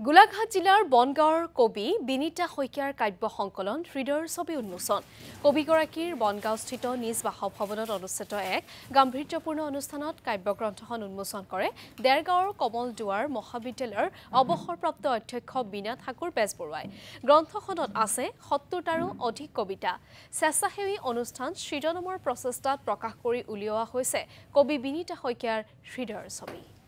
গোলাঘাট জিলাৰ বনগাঁৱৰ কবি বিনীতা শইকীয়াৰ কাব্য সংকলন হৃদয়ৰ ছবি উন্মোচন। কবিগৰাকীৰ বনগাঁওস্থিত নিজ বাসভৱনত অনুষ্ঠিত এক গাম্ভীৰ্যপূৰ্ণ অনুষ্ঠানত কাব্যগ্ৰন্থখন উন্মোচন কৰে দেৰগাঁৱৰ কমল দুৱাৰ মহাবিদ্যালয়ৰ অৱসৰপ্ৰাপ্ত অধ্যক্ষ বীণা ঠাকুৰ বেজবৰুৱাই। গ্ৰন্থখনত আছে সত্তৰটাৰো অধিক কবিতা। স্বেচ্ছাসেৱী অনুষ্ঠান সৃজনমৰ প্ৰচেষ্টাত প্ৰকাশ কৰি উলিওৱা হৈছে কবি বিনীতা শইকীয়াৰ হৃদয়ৰ ছবি।